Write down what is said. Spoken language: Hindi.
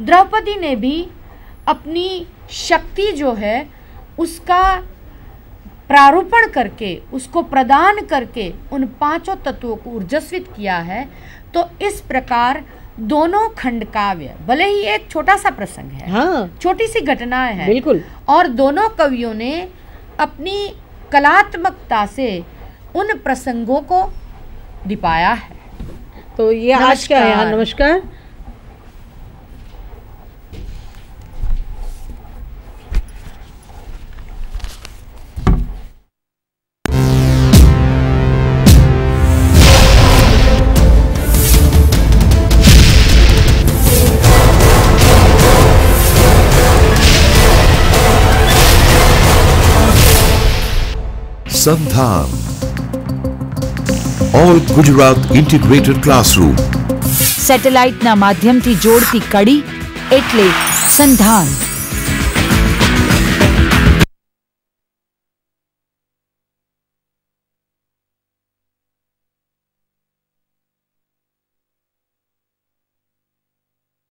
द्रौपदी ने भी अपनी शक्ति जो है उसका प्रारूपण करके उसको प्रदान करके उन पाँचों तत्वों को ऊर्जस्वित किया है। तो इस प्रकार दोनों खंड काव्य भले ही एक छोटा सा प्रसंग है हाँ। छोटी सी घटनाएँ है बिल्कुल। और दोनों कवियों ने अपनी कलात्मकता से उन प्रसंगों को दिपाया है। तो ये आज क्या है। हाँ, नमस्कार। સંધાન ઓલ ગુજરાત ઇન્ટિગ્રેટેડ ક્લાસરૂમ સેટેલાઇટના માધ્યમથી જોડતી કડી એટલે સંધાન